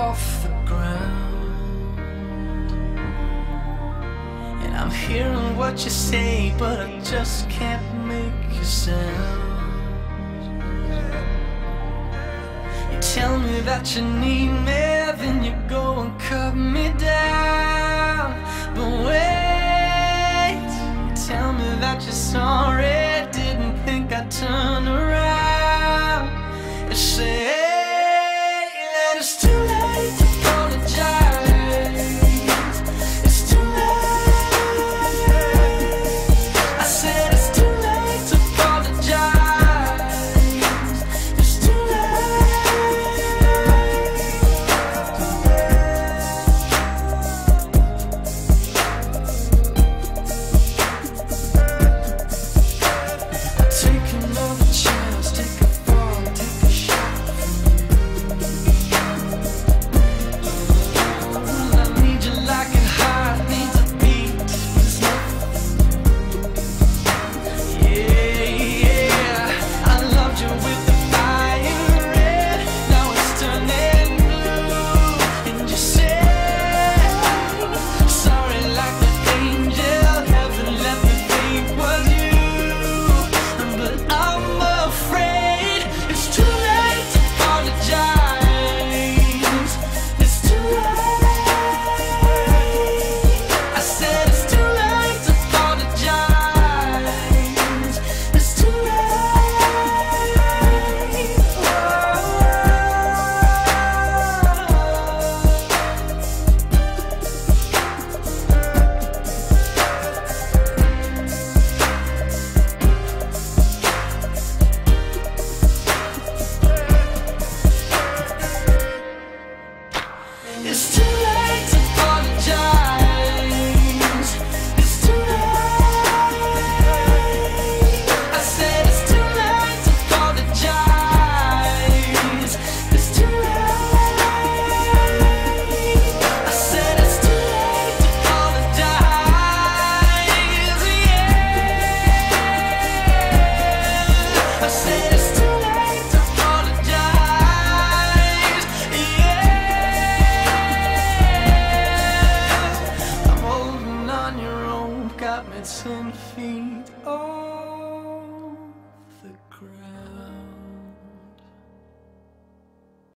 off the ground. And I'm hearing what you say, but I just can't make you sound. You tell me that you need me, then you go and cut me down. But wait, you tell me that you're sorry, ten feet Oh.